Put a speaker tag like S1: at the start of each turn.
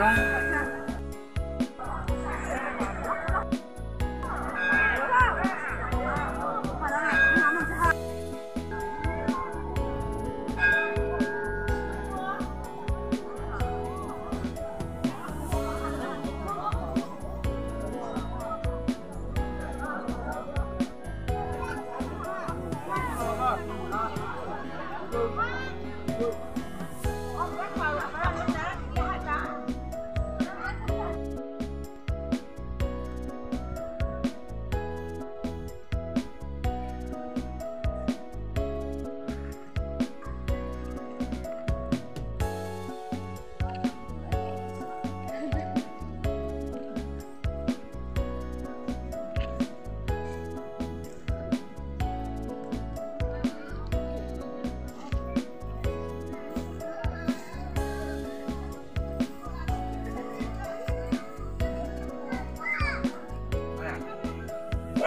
S1: Right.